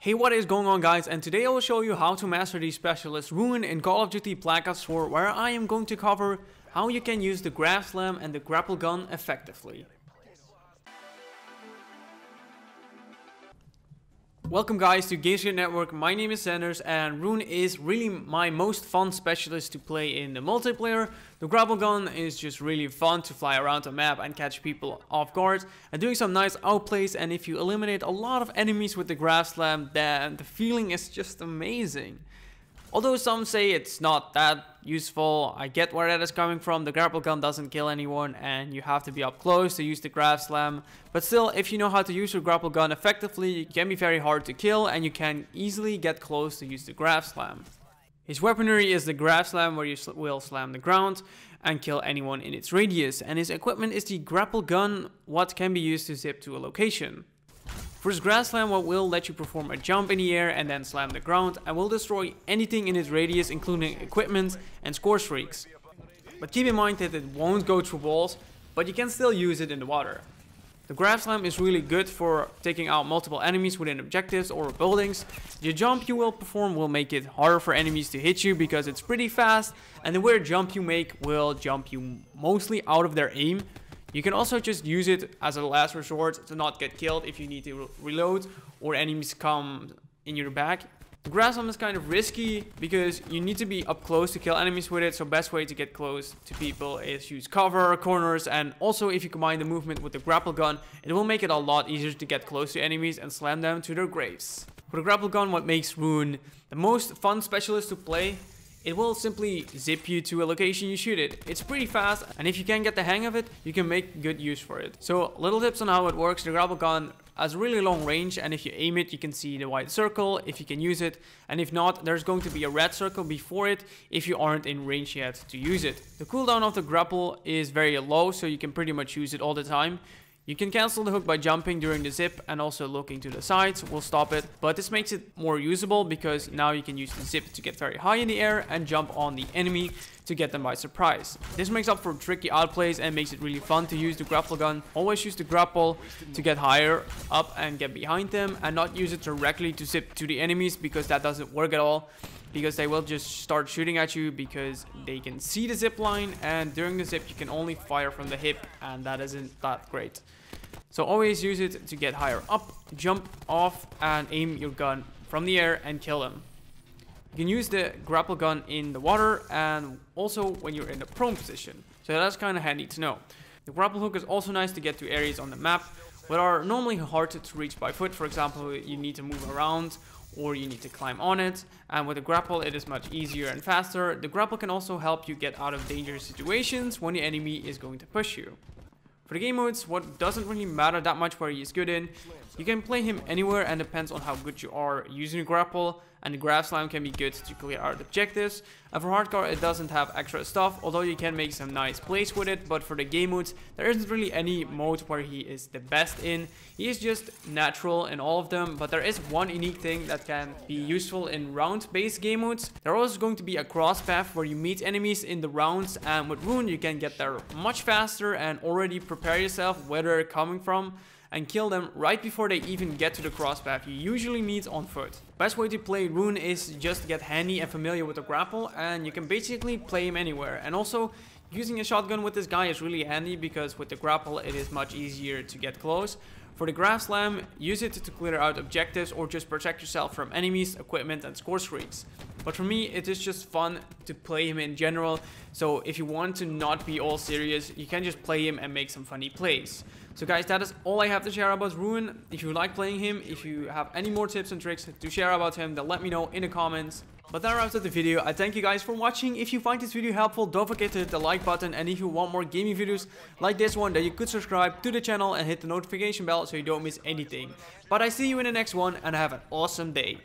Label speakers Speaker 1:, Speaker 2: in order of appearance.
Speaker 1: Hey what is going on guys and today I will show you how to master the specialist Ruin in Call of Duty Black Ops 4 where I am going to cover how you can use the Grav Slam and the Grapple Gun effectively. Welcome guys to Games Grid Network, my name is Sanders and Ruin is really my most fun specialist to play in the multiplayer. The grapple gun is just really fun to fly around the map and catch people off guard and doing some nice outplays and if you eliminate a lot of enemies with the Grav Slam then the feeling is just amazing. Although some say it's not that useful, I get where that is coming from. The grapple gun doesn't kill anyone and you have to be up close to use the grav slam. But still, if you know how to use your grapple gun effectively, it can be very hard to kill and you can easily get close to use the grav slam. His weaponry is the grav slam where you sl will slam the ground and kill anyone in its radius. And his equipment is the grapple gun, what can be used to zip to a location. For his grav slam what will let you perform a jump in the air and then slam the ground and will destroy anything in its radius including equipment and score streaks. But keep in mind that it won't go through walls, but you can still use it in the water. The grav slam is really good for taking out multiple enemies within objectives or buildings. The jump you will perform will make it harder for enemies to hit you because it's pretty fast and the weird jump you make will jump you mostly out of their aim you can also just use it as a last resort to not get killed if you need to re reload or enemies come in your back. The grav is kind of risky because you need to be up close to kill enemies with it. So best way to get close to people is use cover, corners, and also if you combine the movement with the grapple gun, it will make it a lot easier to get close to enemies and slam them to their graves. For the grapple gun, what makes Ruin the most fun specialist to play it will simply zip you to a location you shoot it. It's pretty fast and if you can get the hang of it, you can make good use for it. So little tips on how it works. The grapple gun has really long range and if you aim it, you can see the white circle if you can use it. And if not, there's going to be a red circle before it if you aren't in range yet to use it. The cooldown of the grapple is very low, so you can pretty much use it all the time. You can cancel the hook by jumping during the zip and also looking to the sides will stop it. But this makes it more usable because now you can use the zip to get very high in the air and jump on the enemy to get them by surprise. This makes up for tricky outplays and makes it really fun to use the grapple gun. Always use the grapple to get higher up and get behind them and not use it directly to zip to the enemies because that doesn't work at all because they will just start shooting at you because they can see the zip line and during the zip you can only fire from the hip and that isn't that great. So always use it to get higher up, jump off and aim your gun from the air and kill them. You can use the grapple gun in the water and also when you're in the prone position. So that's kind of handy to know. The grapple hook is also nice to get to areas on the map that are normally hard to reach by foot. For example, you need to move around or you need to climb on it. And with a grapple, it is much easier and faster. The grapple can also help you get out of dangerous situations when the enemy is going to push you. For the game modes, what doesn't really matter that much where he is good in, you can play him anywhere and depends on how good you are using grapple and the grav slam can be good to clear out objectives. And for hardcore it doesn't have extra stuff, although you can make some nice plays with it, but for the game modes there isn't really any mode where he is the best in. He is just natural in all of them, but there is one unique thing that can be useful in round based game modes. There is also going to be a cross path where you meet enemies in the rounds and with Ruin you can get there much faster and already prepare yourself where they're coming from and kill them right before they even get to the cross path you usually meet on foot. Best way to play Ruin is just get handy and familiar with the grapple and you can basically play him anywhere. And also using a shotgun with this guy is really handy because with the grapple it is much easier to get close. For the Grav Slam, use it to clear out objectives or just protect yourself from enemies, equipment and score streaks. But for me, it is just fun to play him in general, so if you want to not be all serious, you can just play him and make some funny plays. So guys, that is all I have to share about Ruin. If you like playing him, if you have any more tips and tricks to share about him, then let me know in the comments. But that wraps up the video. I thank you guys for watching. If you find this video helpful, don't forget to hit the like button. And if you want more gaming videos like this one, then you could subscribe to the channel and hit the notification bell so you don't miss anything. But I see you in the next one and have an awesome day.